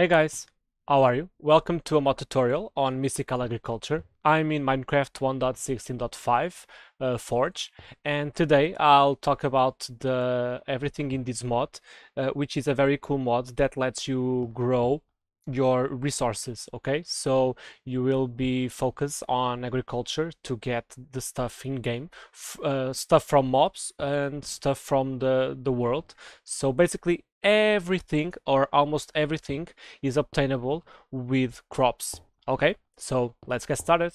Hey guys, how are you? Welcome to a mod tutorial on Mystical Agriculture. I'm in Minecraft 1.16.5 uh, Forge and today I'll talk about the everything in this mod uh, which is a very cool mod that lets you grow your resources okay so you will be focused on agriculture to get the stuff in game uh, stuff from mobs and stuff from the the world so basically everything or almost everything is obtainable with crops okay so let's get started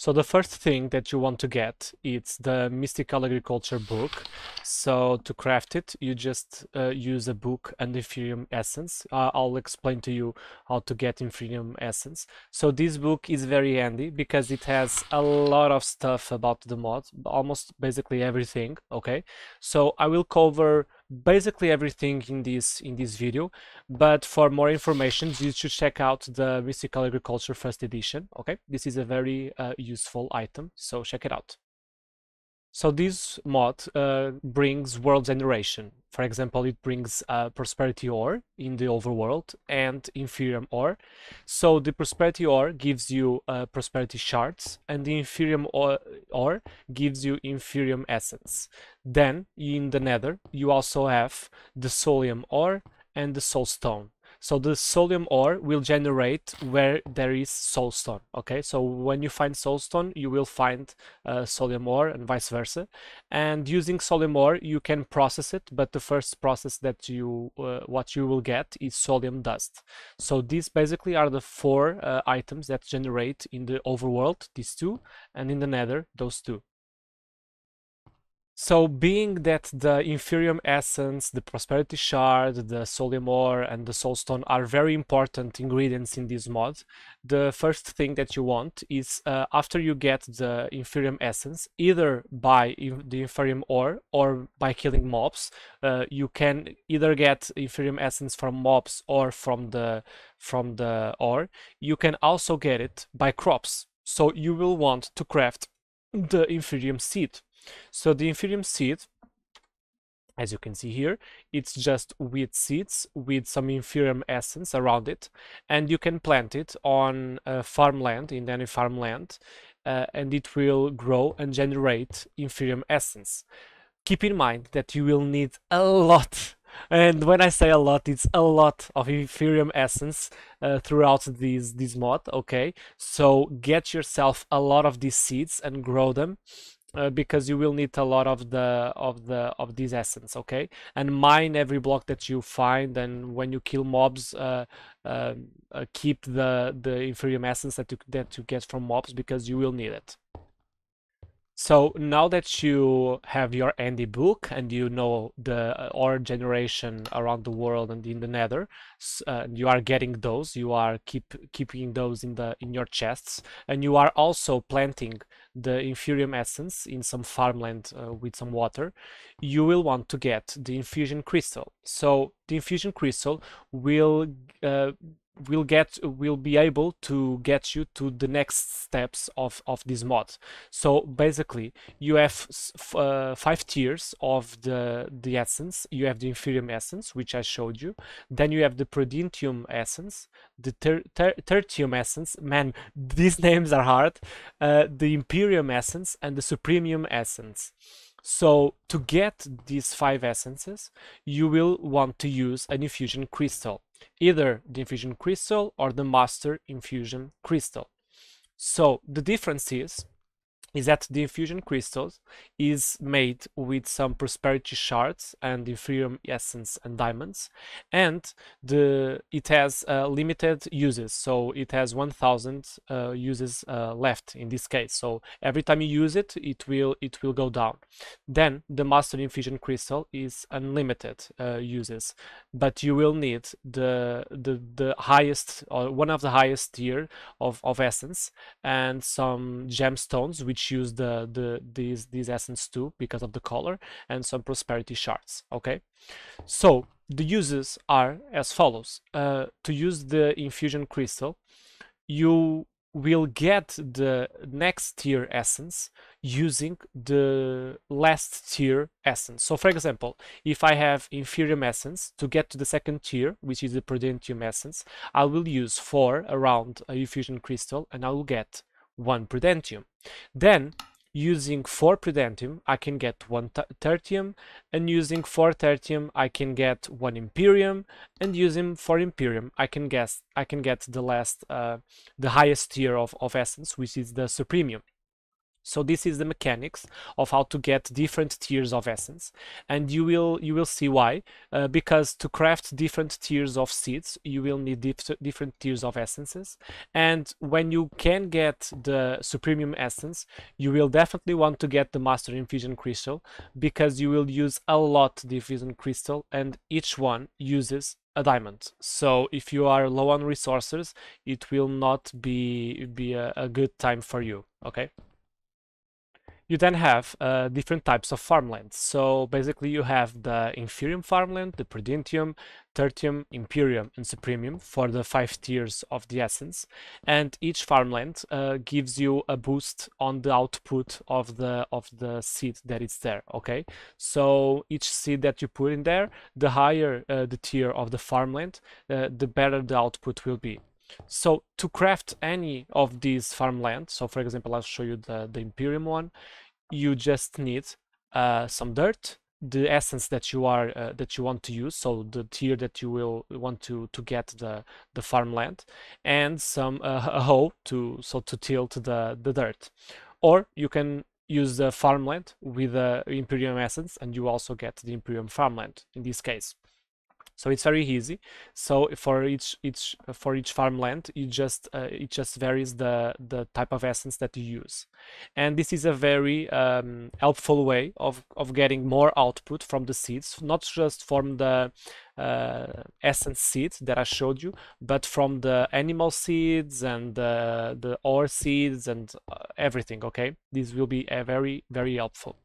so the first thing that you want to get is the Mystical Agriculture book. So to craft it, you just uh, use a book and Inferium Essence. Uh, I'll explain to you how to get Inferium Essence. So this book is very handy because it has a lot of stuff about the mod, almost basically everything, okay? So I will cover basically everything in this in this video but for more information you should check out the mystical agriculture first edition okay? This is a very uh, useful item so check it out so this mod uh, brings world generation. For example, it brings uh, prosperity ore in the overworld and inferium ore. So the prosperity ore gives you uh, prosperity shards and the inferium ore, gives you inferium essence. Then in the nether, you also have the soulium ore and the soul stone. So the soulium ore will generate where there is soulstone. Okay, so when you find soulstone, you will find uh, soulium ore and vice versa. And using soulium ore, you can process it, but the first process that you uh, what you will get is soulium dust. So these basically are the four uh, items that generate in the overworld, these two, and in the nether, those two. So being that the Inferium Essence, the Prosperity Shard, the Soulium Ore and the Soulstone are very important ingredients in this mod, the first thing that you want is uh, after you get the Inferium Essence, either by the Inferium Ore or by killing mobs, uh, you can either get Inferium Essence from mobs or from the, from the ore. You can also get it by crops. So you will want to craft the Inferium Seed so the Inferium seed, as you can see here, it's just wheat seeds with some Inferium essence around it. And you can plant it on farmland, in any farmland, uh, and it will grow and generate Inferium essence. Keep in mind that you will need a lot and when I say a lot, it's a lot of Inferium Essence uh, throughout this, this mod, okay? So get yourself a lot of these seeds and grow them uh, because you will need a lot of the of the of these essence okay? And mine every block that you find and when you kill mobs uh, um, uh, keep the the inferium essence that you that you get from mobs because you will need it so now that you have your Andy book and you know the uh, ore generation around the world and in the Nether, uh, you are getting those. You are keep keeping those in the in your chests, and you are also planting the Inferium essence in some farmland uh, with some water. You will want to get the infusion crystal. So the infusion crystal will uh, will get will be able to get you to the next steps of of this mod. So basically you have uh, five tiers of the the essence. You have the inferium essence which i showed you. Then you have the prudentium essence the ter ter tertium essence. Man these names are hard. Uh, the imperium essence and the supremium essence so to get these five essences, you will want to use an infusion crystal, either the infusion crystal or the master infusion crystal. So the difference is is that the infusion crystals is made with some prosperity shards and inferium essence and diamonds. And the it has uh, limited uses. So it has 1000 uh, uses uh, left in this case. So every time you use it it will it will go down. Then the master infusion crystal is unlimited uh, uses. But you will need the the the highest or one of the highest tier of, of essence and some gemstones which use the the these these essence too because of the color and some prosperity shards okay so the uses are as follows uh, to use the infusion crystal you will get the next tier essence using the last tier essence. So for example, if I have Inferium essence, to get to the second tier, which is the Prudentium essence, I will use 4 around a infusion crystal and I will get 1 Prudentium. Then using 4 Prudentium, I can get 1 Tertium, and using 4 Tertium, I can get 1 Imperium, and using 4 Imperium, I can guess I can get the last, uh, the highest tier of, of Essence, which is the Supremium. So this is the mechanics of how to get different tiers of essence, and you will you will see why. Uh, because to craft different tiers of seeds, you will need dif different tiers of essences, and when you can get the supremium essence, you will definitely want to get the master infusion crystal because you will use a lot the infusion crystal, and each one uses a diamond. So if you are low on resources, it will not be be a, a good time for you. Okay. You then have uh, different types of farmlands. So basically you have the Inferium farmland, the Prudentium, Tertium, Imperium, and Supremium for the five tiers of the essence. And each farmland uh, gives you a boost on the output of the of the seed that is there. Okay, so each seed that you put in there, the higher uh, the tier of the farmland, uh, the better the output will be. So to craft any of these farmlands, so for example, I'll show you the, the Imperium one, you just need uh, some dirt, the essence that you are uh, that you want to use, so the tier that you will want to to get the the farmland, and some uh, a hoe to so to tilt the the dirt, or you can use the farmland with the Imperium essence, and you also get the Imperium farmland in this case so it's very easy so for each each for each farmland you just uh, it just varies the the type of essence that you use and this is a very um, helpful way of of getting more output from the seeds not just from the uh, essence seeds that I showed you, but from the animal seeds and the, the ore seeds and uh, everything, okay? This will be a very, very helpful.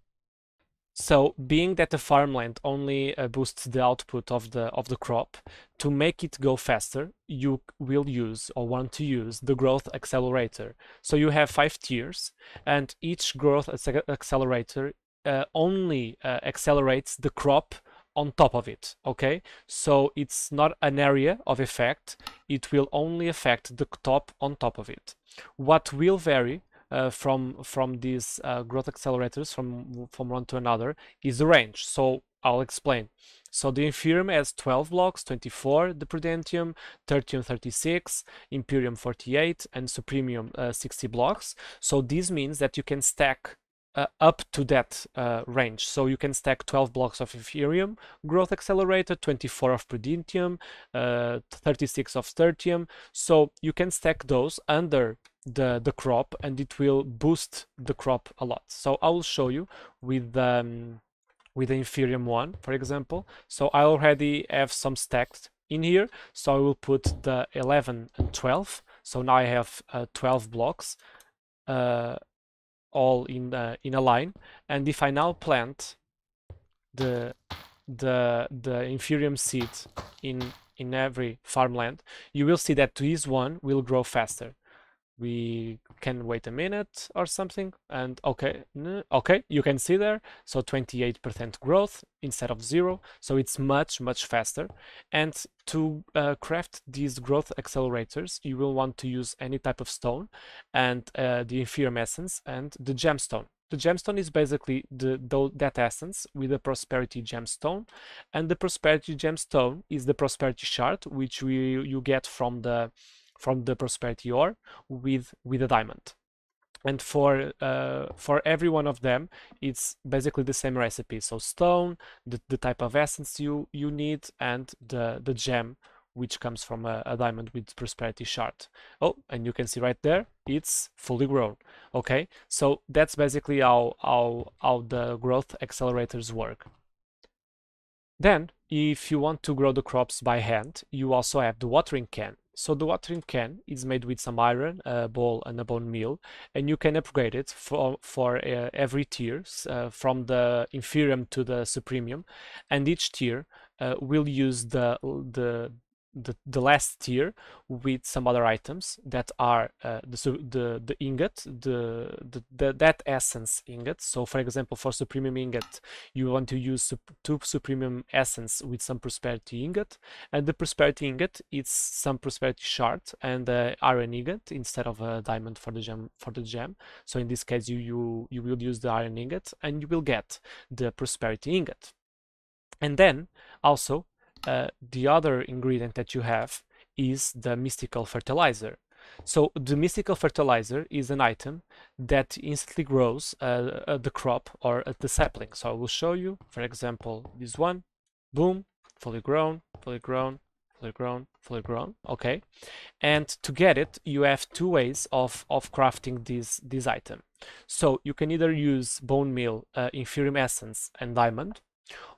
So being that the farmland only uh, boosts the output of the of the crop, to make it go faster, you will use or want to use the growth accelerator. So you have five tiers, and each growth accelerator uh, only uh, accelerates the crop on top of it okay so it's not an area of effect it will only affect the top on top of it what will vary uh, from from these uh, growth accelerators from from one to another is the range. So I'll explain. So the Inferium has 12 blocks, 24 the Prudentium, Tertium 36, Imperium 48, and Supremium uh, 60 blocks. So this means that you can stack uh, up to that uh, range. So you can stack 12 blocks of Inferium growth accelerator, 24 of Prudentium, uh, 36 of Tertium. So you can stack those under the, the crop and it will boost the crop a lot. So I will show you with um, with the Inferium one, for example. So I already have some stacked in here. So I will put the 11 and 12. So now I have uh, 12 blocks uh, all in uh, in a line. And if I now plant the the the Inferium seed in in every farmland, you will see that this one will grow faster we can wait a minute or something and okay okay you can see there. So 28% growth instead of zero. So it's much much faster. And to uh, craft these growth accelerators you will want to use any type of stone and uh, the inferium essence and the gemstone. The gemstone is basically the, the, that essence with the prosperity gemstone. And the prosperity gemstone is the prosperity shard which we you get from the from the prosperity ore with with a diamond. And for uh, for every one of them it's basically the same recipe. So stone the, the type of essence you you need and the the gem which comes from a, a, diamond with prosperity shard. Oh and you can see right there it's fully grown. Okay? So that's basically how how how the growth accelerators work. Then if you want to grow the crops by hand you also have the watering can so the watering can is made with some iron, a ball and a bone meal, and you can upgrade it for, for uh, every tier, uh, from the inferium to the supremium, and each tier uh, will use the, the, the, the last tier with some other items that are uh, the, the the ingot the, the, the that essence ingot. So for example for supremium ingot you want to use sup two supremium essence with some prosperity ingot and the prosperity ingot it's some prosperity shard and uh, iron ingot instead of a diamond for the gem for the gem. So in this case you you you will use the iron ingot and you will get the prosperity ingot. And then also uh, the other ingredient that you have is the mystical fertilizer. So the mystical fertilizer is an item that instantly grows uh, uh, the crop or the sapling. So I will show you, for example, this one, boom, fully grown, fully grown, fully grown, fully grown, okay? And to get it, you have two ways of, of crafting this, this item. So you can either use bone meal, uh, inferium essence, and diamond,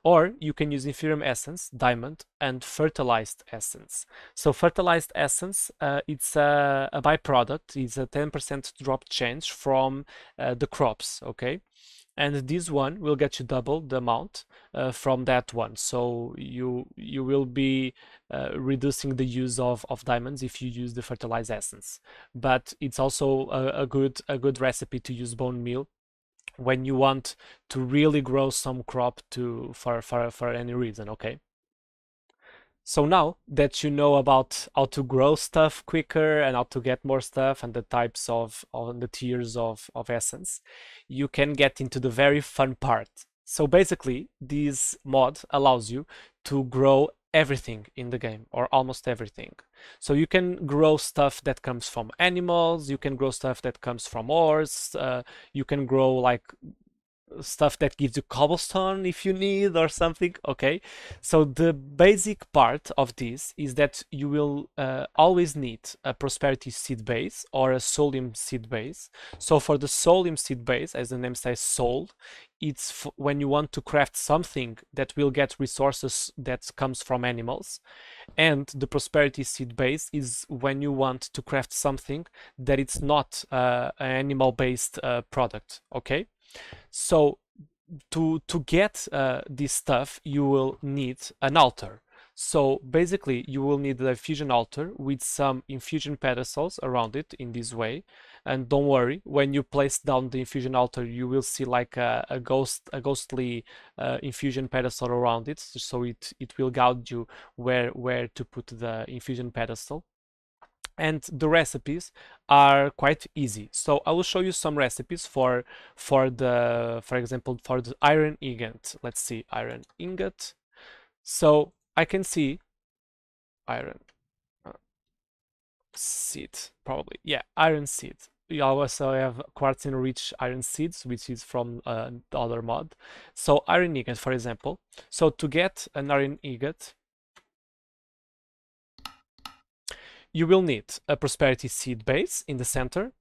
or you can use inferium essence, diamond, and fertilized essence. So fertilized essence, uh, it's a, a, byproduct, it's a 10% drop change from uh, the crops, okay? And this one will get you double the amount uh, from that one. So you you will be uh, reducing the use of, of diamonds if you use the fertilized essence. But it's also a, a good a good recipe to use bone meal when you want to really grow some crop to for, for, for any reason, okay? So now that you know about how to grow stuff quicker and how to get more stuff and the types of, of the tiers of, of essence, you can get into the very fun part. So basically, this mod allows you to grow everything in the game or almost everything. So you can grow stuff that comes from animals, you can grow stuff that comes from ores, uh, you can grow like stuff that gives you cobblestone if you need or something okay? So the basic part of this is that you will uh, always need a prosperity seed base or a soulium seed base. So for the soulium seed base as the name says soul it's when you want to craft something that will get resources that comes from animals. And the prosperity seed base is when you want to craft something that it's not uh, an animal based uh, product okay so to to get uh, this stuff, you will need an altar. So basically, you will need the fusion altar with some infusion pedestals around it in this way. And don't worry, when you place down the infusion altar, you will see like a, a ghost, a ghostly uh, infusion pedestal around it. So it it will guide you where where to put the infusion pedestal and the recipes are quite easy. So i will show you some recipes for for the for example for the iron ingot. Let's see iron ingot. So i can see iron uh, seed probably. Yeah iron seed. We also have quartz rich iron seeds which is from uh, the other mod. So iron ingot for example. So to get an iron ingot you will need a prosperity seed base in the center,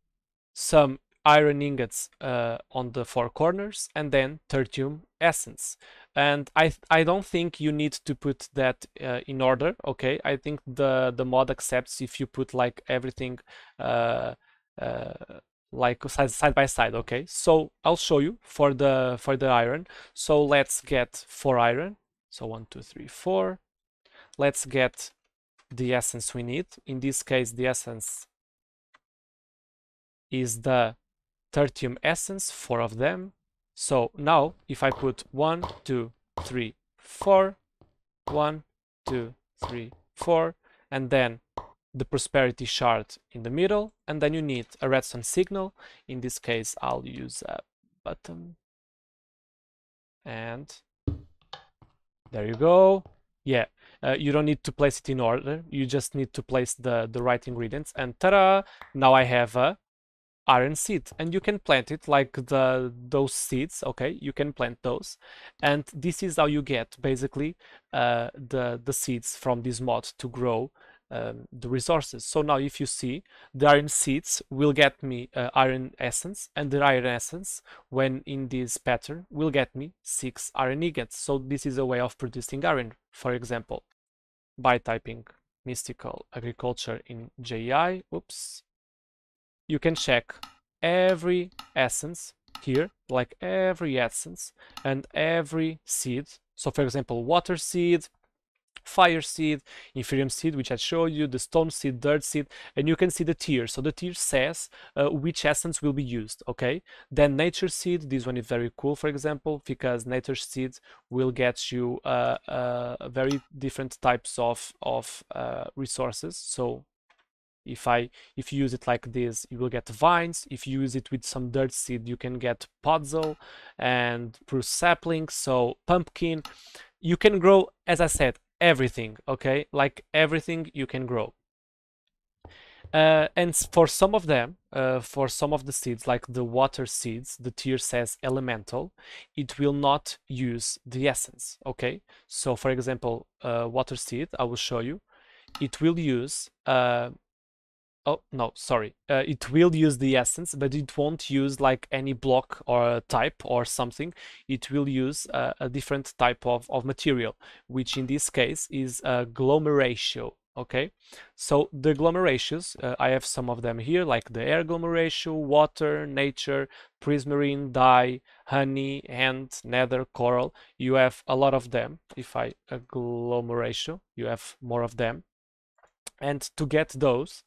some iron ingots uh, on the four corners, and then tertium essence. And I I don't think you need to put that uh, in order. Okay, I think the the mod accepts if you put like everything uh, uh like side, side by side. Okay, so I'll show you for the for the iron. So let's get four iron. So one, two, three, four. Let's get the essence we need. In this case, the essence is the tertium essence, four of them. So now if I put one, two, three, four, one, two, three, four, and then the prosperity shard in the middle, and then you need a redstone signal. In this case, I'll use a button. And there you go. Yeah, uh, you don't need to place it in order. You just need to place the, the right ingredients. And ta-da! Now I have a iron seed and you can plant it like the those seeds okay you can plant those and this is how you get basically uh, the the seeds from this mod to grow um, the resources. So now if you see, the iron seeds will get me uh, iron essence, and the iron essence, when in this pattern, will get me 6 iron ingots. So this is a way of producing iron, for example, by typing mystical agriculture in JEI. Oops. You can check every essence here, like every essence and every seed. So for example, water seed, fire seed, inferium seed, which I showed you, the stone seed, dirt seed, and you can see the tier. So the tier says uh, which essence will be used, okay? Then nature seed, this one is very cool, for example, because nature seed will get you uh, uh, very different types of, of uh, resources. So if I if you use it like this, you will get vines. If you use it with some dirt seed, you can get podzol and spruce sapling. So pumpkin, you can grow, as I said, everything. Okay, like everything you can grow. Uh, and for some of them, uh, for some of the seeds, like the water seeds, the tier says elemental, it will not use the essence. Okay, so for example, uh, water seed, I will show you, it will use uh, oh no sorry. Uh, it will use the essence but it won't use like any block or type or something. It will use uh, a different type of, of material which in this case is a glomeratio okay? So the glomeraceous uh, i have some of them here like the air glomeratio water nature prismarine dye honey and nether coral. You have a lot of them if i agglomeratio you have more of them. And to get those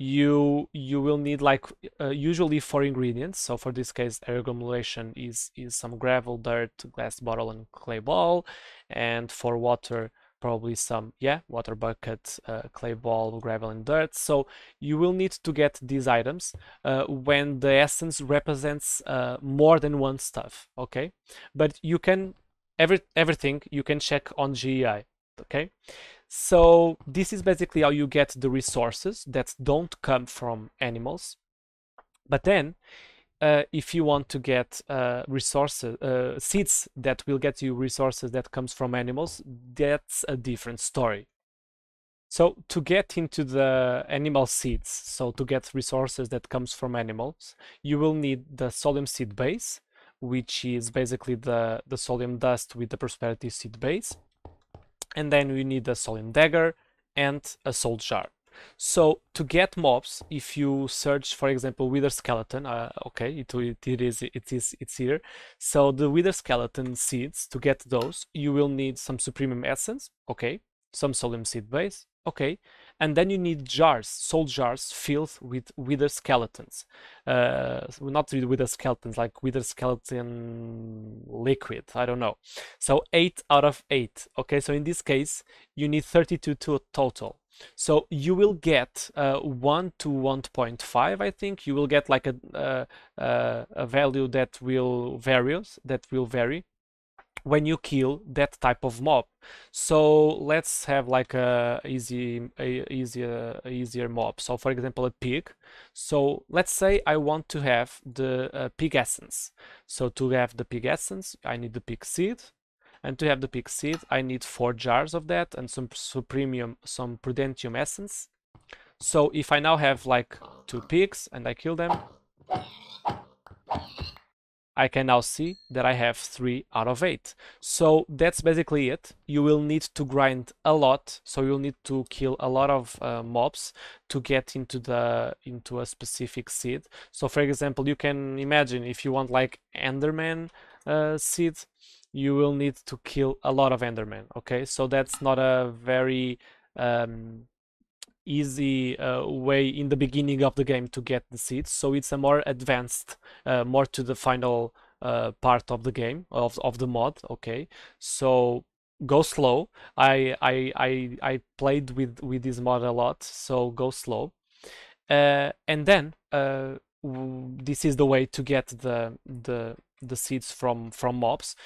you you will need like uh, usually four ingredients. So for this case air granulation is is some gravel dirt glass bottle and clay ball. And for water probably some yeah water bucket uh, clay ball gravel and dirt. So you will need to get these items uh, when the essence represents uh, more than one stuff okay? But you can every everything you can check on JEI okay so this is basically how you get the resources that don't come from animals. But then, uh, if you want to get uh, resources, uh, seeds that will get you resources that comes from animals, that's a different story. So to get into the animal seeds, so to get resources that comes from animals, you will need the soulium seed base, which is basically the, the soulium dust with the prosperity seed base and then we need a soulium dagger and a soul jar. So to get mobs, if you search, for example, wither skeleton, uh, okay, it, it, is it is it's here. So the wither skeleton seeds, to get those, you will need some supremium essence, okay, some soulium seed base, okay, and then you need jars, soul jars filled with wither skeletons. Uh, not with wither skeletons, like wither skeleton liquid, I don't know. So 8 out of 8. Okay, so in this case, you need 32 to total. So you will get uh, 1 to 1.5, I think. You will get like a, uh, uh, a value that will varies, that will vary when you kill that type of mob. So let's have like a easy, a easier, a easier mob. So for example, a pig. So let's say I want to have the uh, pig essence. So to have the pig essence, I need the pig seed. And to have the pig seed, I need four jars of that and some supremium, some prudentium essence. So if I now have like two pigs and I kill them, I can now see that I have 3 out of 8. So that's basically it. You will need to grind a lot, so you'll need to kill a lot of uh, mobs to get into the into a specific seed. So for example, you can imagine if you want like Enderman uh, seed, you will need to kill a lot of Enderman, okay? So that's not a very um, easy uh, way in the beginning of the game to get the seeds. So it's a more advanced uh, more to the final uh, part of the game of, of the mod okay? So go slow. I, I i i played with with this mod a lot so go slow. Uh, and then uh, this is the way to get the the the seeds from from mobs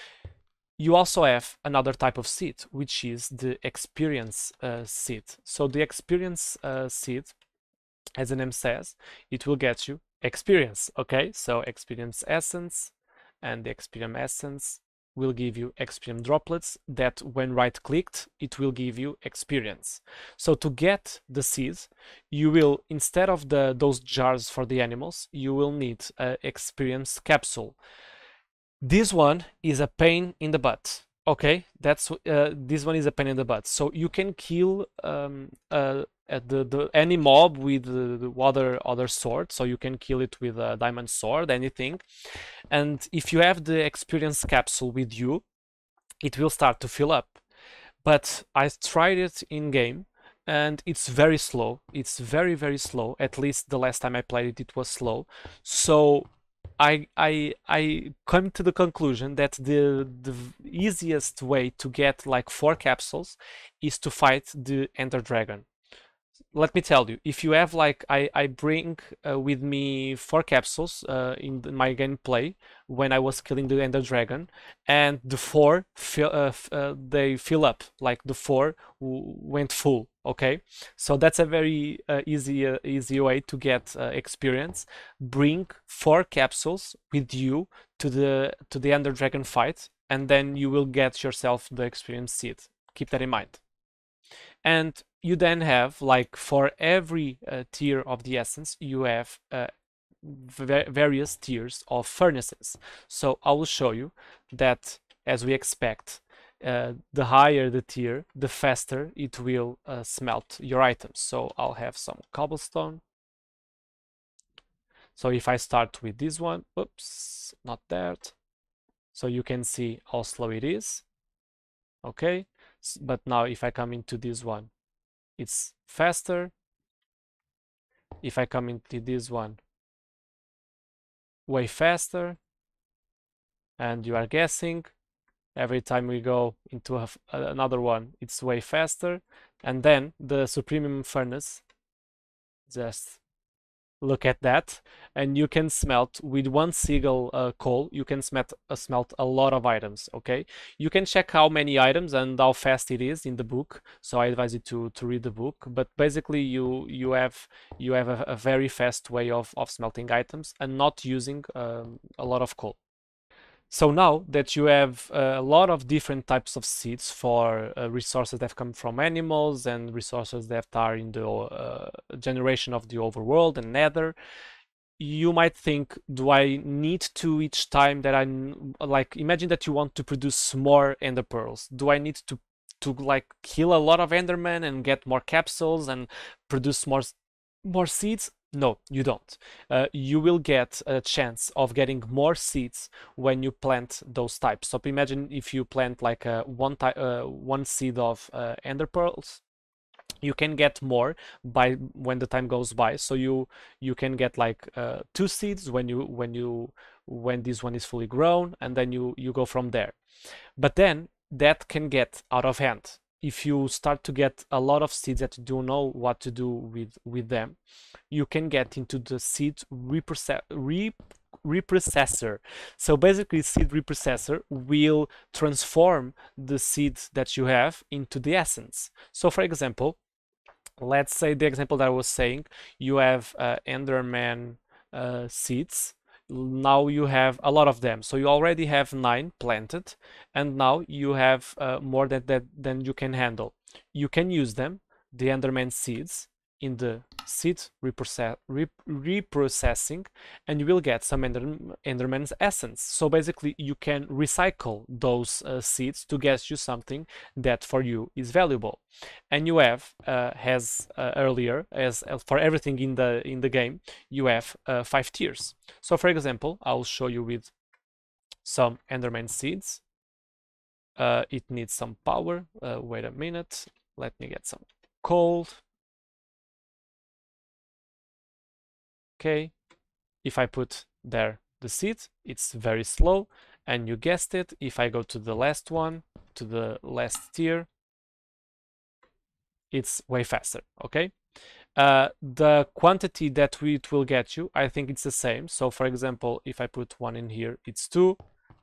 you also have another type of seed, which is the experience uh, seed. So the experience uh, seed, as the name says, it will get you experience, okay? So experience essence and the experience essence will give you experience droplets that when right clicked, it will give you experience. So to get the seeds, you will, instead of the those jars for the animals, you will need an experience capsule. This one is a pain in the butt. Okay, that's uh, this one is a pain in the butt. So you can kill um, uh, the, the any mob with the, other other sword. So you can kill it with a diamond sword, anything. And if you have the experience capsule with you, it will start to fill up. but I tried it in game and it's very slow. It's very very slow. At least the last time I played it, it was slow. So I I I come to the conclusion that the the easiest way to get like four capsules is to fight the Ender Dragon let me tell you, if you have like I I bring uh, with me four capsules uh, in my gameplay when I was killing the Ender Dragon, and the four fill uh, uh, they fill up like the four went full. Okay, so that's a very uh, easy uh, easy way to get experience. Bring four capsules with you to the to the Ender Dragon fight, and then you will get yourself the experience seed. Keep that in mind. And you then have like for every uh, tier of the essence you have uh, various tiers of furnaces so I will show you that as we expect uh, the higher the tier the faster it will uh, smelt your items. So I'll have some cobblestone. So if I start with this one oops not that. So you can see how slow it is. Okay but now if I come into this one it's faster. If I come into this one way faster. And you are guessing every time we go into a, another one it's way faster. And then the supreme furnace just look at that and you can smelt with one single uh, coal you can smelt, uh, smelt a lot of items okay? You can check how many items and how fast it is in the book so i advise you to to read the book. But basically you you have you have a, a very fast way of of smelting items and not using um, a lot of coal so now that you have a lot of different types of seeds for uh, resources that come from animals and resources that are in the uh, generation of the overworld and nether, you might think, do I need to each time that I like imagine that you want to produce more ender pearls? Do I need to to like kill a lot of endermen and get more capsules and produce more more seeds? No, you don't. Uh, you will get a chance of getting more seeds when you plant those types. So imagine if you plant like a one type, uh, one seed of uh, ender pearls, you can get more by when the time goes by. So you you can get like uh, two seeds when you when you when this one is fully grown, and then you you go from there. But then that can get out of hand if you start to get a lot of seeds that you don't know what to do with with them you can get into the seed reprocessor reprocessor. So basically seed reprocessor will transform the seeds that you have into the essence. So for example, let's say the example that I was saying, you have uh, Enderman uh, seeds now you have a lot of them. So you already have nine planted and now you have uh, more than that than you can handle. You can use them the enderman seeds in the seed reprocess, reprocessing and you will get some Ender, Enderman's essence. So basically you can recycle those uh, seeds to get you something that for you is valuable. And you have, uh, as uh, earlier, as uh, for everything in the in the game, you have uh, five tiers. So for example, I'll show you with some Enderman seeds. Uh, it needs some power. wait a minute. Let me get some coal. Okay if I put there the seed it's very slow and you guessed it if I go to the last one to the last tier it's way faster okay? Uh, the quantity that we, it will get you I think it's the same. So for example if I put one in here it's two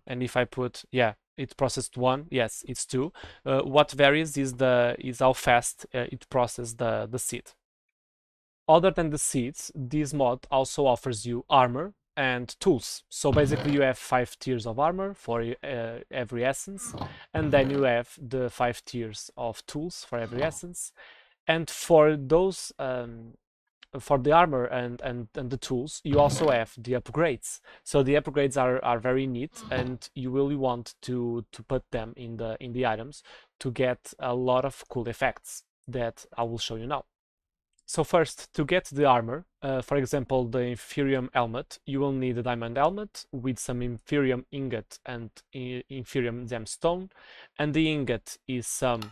and if I put yeah it processed one yes it's two. Uh, what varies is the is how fast uh, it processes the the seed other than the seeds, this mod also offers you armor and tools. So basically you have five tiers of armor for uh, every essence, and then you have the five tiers of tools for every essence. And for those, um, for the armor and, and, and the tools, you also have the upgrades. So the upgrades are, are very neat, and you really want to, to put them in the, in the items to get a lot of cool effects that I will show you now. So first, to get the armor, uh, for example, the Inferium helmet, you will need a diamond helmet with some Inferium ingot and Inferium gemstone. And the ingot is some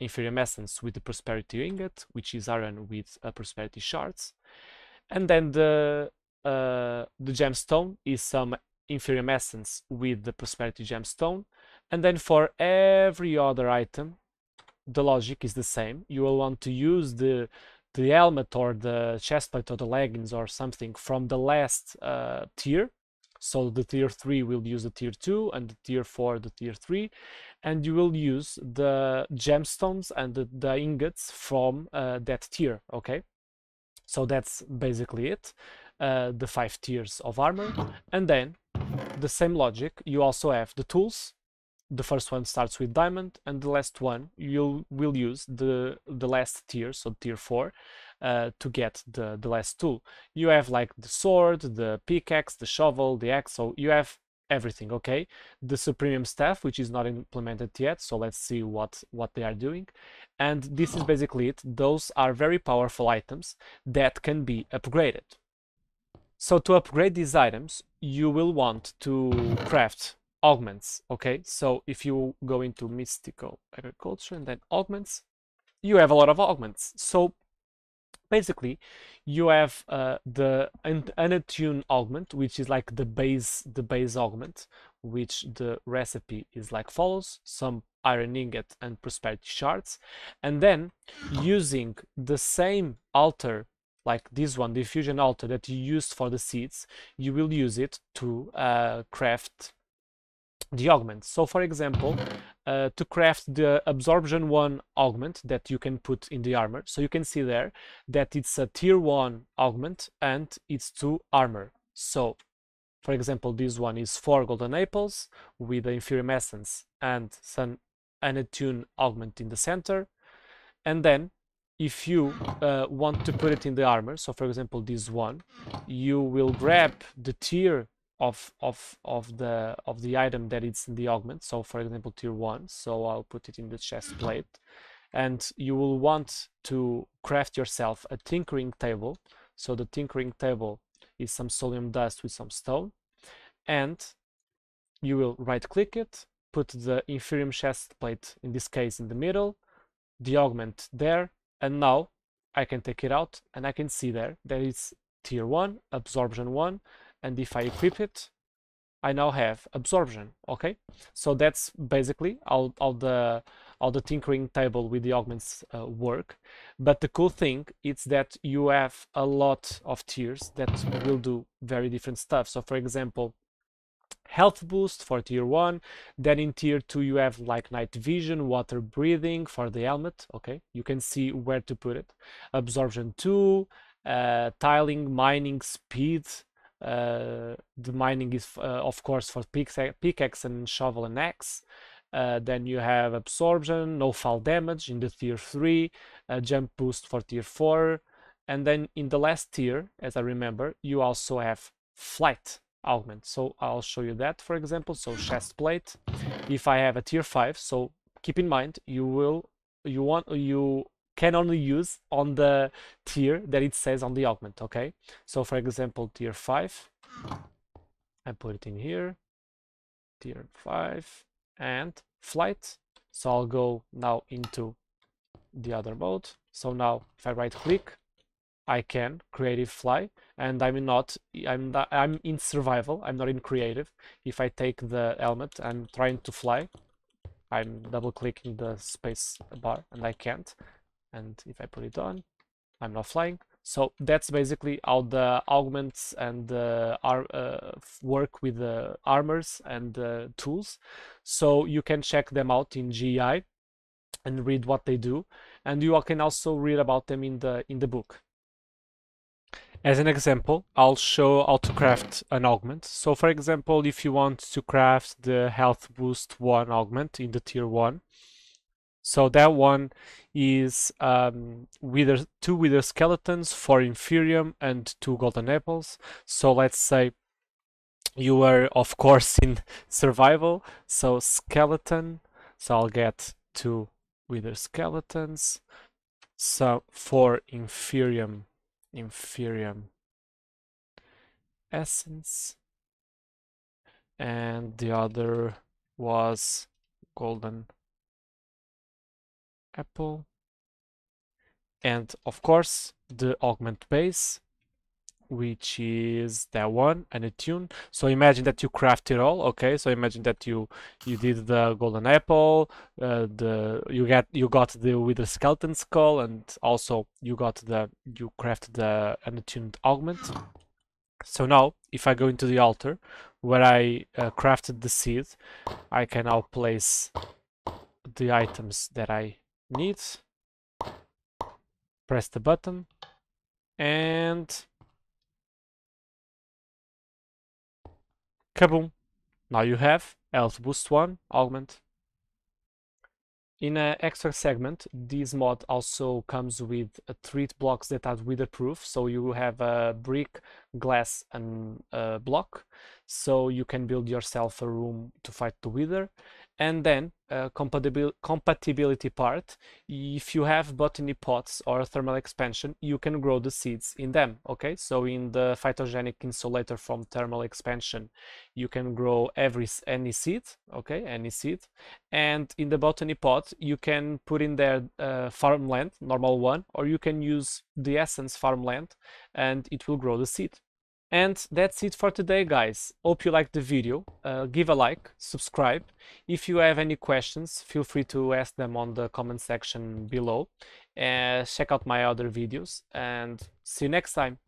Inferium Essence with the Prosperity Ingot, which is iron with uh, Prosperity Shards. And then the, uh, the Gemstone is some Inferium Essence with the Prosperity Gemstone. And then for every other item, the logic is the same. You will want to use the the helmet or the chestplate or the leggings or something from the last uh, tier. So the tier 3 will use the tier 2 and the tier 4 the tier 3 and you will use the gemstones and the, the ingots from uh, that tier, okay? So that's basically it, uh, the five tiers of armor. And then the same logic, you also have the tools the first one starts with diamond and the last one you will use the the last tier so tier 4 uh, to get the the last tool you have like the sword the pickaxe the shovel the axe so you have everything okay? The supreme staff which is not implemented yet so let's see what what they are doing. And this is basically it. Those are very powerful items that can be upgraded. So to upgrade these items you will want to craft augments okay? So if you go into mystical agriculture and then augments you have a lot of augments. So basically you have uh, the unattuned augment which is like the base the base augment which the recipe is like follows some iron ingot and prosperity shards and then using the same altar like this one the fusion altar that you used for the seeds you will use it to uh, craft the augments. So for example, uh, to craft the absorption 1 augment that you can put in the armor. So you can see there that it's a tier 1 augment and it's 2 armor. So for example, this one is 4 golden apples with the inferium essence and some unattuned augment in the center. And then if you uh, want to put it in the armor, so for example this one, you will grab the tier of of of the of the item that it's in the augment. So for example tier 1 so I'll put it in the chest plate. And you will want to craft yourself a tinkering table. So the tinkering table is some soulium dust with some stone. And you will right click it put the inferium chest plate in this case in the middle the augment there. And now I can take it out and I can see there that it's tier 1 absorption 1 and if I equip it I now have absorption okay? So that's basically all, the all the tinkering table with the augments uh, work. But the cool thing is that you have a lot of tiers that will do very different stuff. So for example health boost for tier 1 then in tier 2 you have like night vision water breathing for the helmet okay? You can see where to put it. Absorption 2 uh, tiling mining speed the mining is, uh, of course, for pickaxe and shovel and axe. Uh, then you have absorption, no fall damage in the tier 3, jump boost for tier 4. And then in the last tier, as I remember, you also have flight augment. So I'll show you that, for example. So chest plate. If I have a tier 5, so keep in mind, you will you want you can only use on the tier that it says on the augment, okay? So for example, tier 5, I put it in here, tier 5, and flight. So I'll go now into the other mode. So now if I right click, I can creative fly and I'm not I'm not, I'm in survival I'm not in creative if I take the helmet I'm trying to fly I'm double clicking the space bar and I can't and if I put it on I'm not flying. So that's basically how the augments and the uh, work with the armors and tools. So you can check them out in JEI and read what they do and you can also read about them in the in the book. As an example, I'll show how to craft an augment. So for example, if you want to craft the health boost 1 augment in the tier 1, so that one is um, wither, two wither skeletons, four inferium, and two golden apples. So let's say you were, of course, in survival. So skeleton. So I'll get two wither skeletons. So four inferium, inferium essence, and the other was golden apple. And of course the augment base which is that one and a tune so imagine that you craft it all okay? So imagine that you you did the golden apple uh, the you get you got the with the skeleton skull and also you got the you crafted the unattuned augment. So now if i go into the altar where i uh, crafted the seed i can now place the items that i need press the button and Kaboom! Now you have health boost 1 augment. In an extra segment, this mod also comes with three blocks that are witherproof. So you have a brick, glass, and a block. So you can build yourself a room to fight the wither. And then uh, compatibil compatibility part, if you have botany pots or thermal expansion, you can grow the seeds in them, okay? So in the phytogenic insolator from thermal expansion, you can grow every any seed, okay, any seed. And in the botany pot, you can put in there uh, farmland, normal one, or you can use the essence farmland and it will grow the seed. And that's it for today, guys. Hope you liked the video. Uh, give a like, subscribe. If you have any questions, feel free to ask them on the comment section below. Uh, check out my other videos and see you next time.